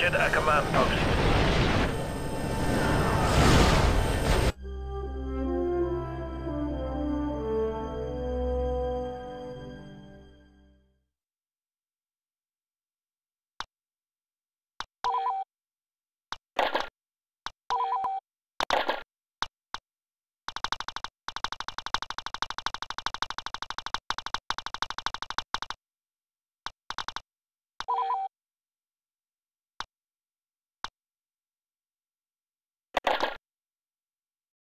captured a command post.